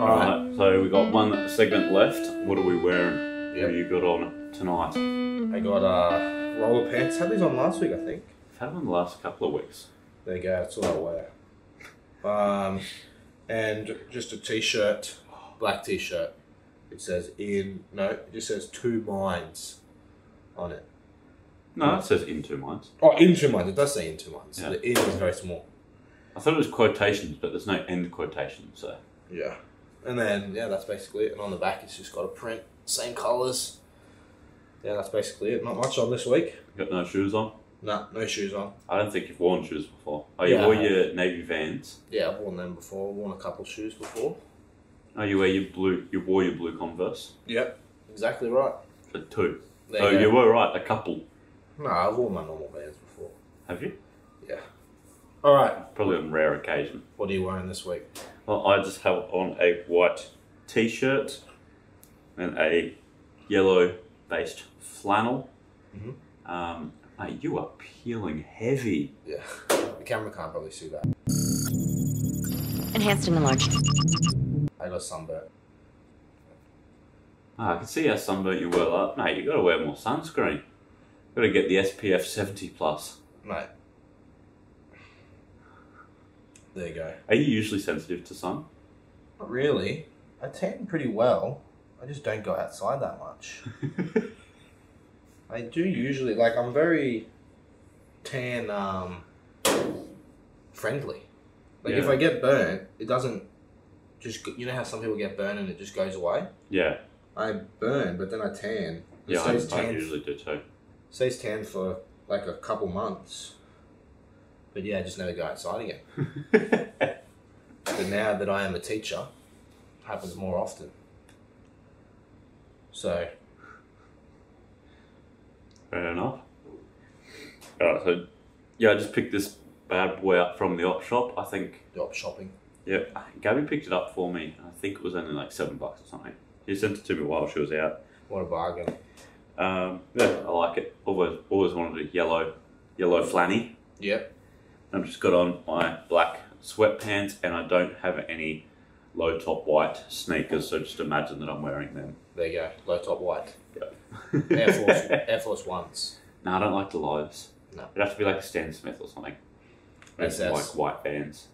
All right, so we got one segment left. What are we wearing? Yep. What have you got on tonight? I got uh, roller pants. Had these on last week, I think. I've had them the last couple of weeks. There you go. That's all I wear. Um, and just a t-shirt, black t-shirt. It says in no, it just says two minds on it. No, it says in two minds. Oh, in two minds. It does say in two minds. Yeah. The in is very small. I thought it was quotations, but there's no end quotation, so. Yeah. And then yeah, that's basically it. And on the back, it's just got a print, same colours. Yeah, that's basically it. Not much on this week. Got no shoes on. Nah, no shoes on. I don't think you've worn shoes before. Oh, you Yeah, wore have. your navy vans. Yeah, I've worn them before. I've worn a couple shoes before. Oh, you wear your blue. You wore your blue Converse. Yep, exactly right. So two. There so you you go. were right. A couple. No, I've worn my normal vans before. Have you? All right, Probably on rare occasion. what are you wearing this week? Well, I just have on a white t-shirt and a yellow-based flannel. Mhm. Um, mate, you are peeling heavy. Yeah, the camera can't probably see that. Enhanced and enlarged. I got sunburn. Ah, I can see how sunburnt you were. Like, mate, you got to wear more sunscreen. Got to get the SPF 70 plus. Mate. There you go. Are you usually sensitive to sun? Not really. I tan pretty well. I just don't go outside that much. I do usually like I'm very tan um friendly. Like if I get burnt, it doesn't just you know how some people get burnt and it just goes away. yeah, I burn, but then I tan. It yeah, I, stays I tan. usually do too. stays tan for like a couple months. But yeah, I just never go outside again. But now that I am a teacher, it happens more often. So Fair enough. Alright, so yeah, I just picked this bad boy up from the op shop. I think, the op shopping. yeah, Gabby picked it up for me. I think it was only like seven bucks or something. She sent it to me while she was out. What a bargain. Um, yeah, I like it. Always, always wanted a yellow, yellow flanny. Yep. I've just got on my black sweatpants and I don't have any low top white sneakers, so just imagine that I'm wearing them. There you go. Low top white. Yeah. Air Force Air Force Ones. no, I don't like the lows. No. It'd have to be like a Stan Smith or something. Maybe Like white Vans.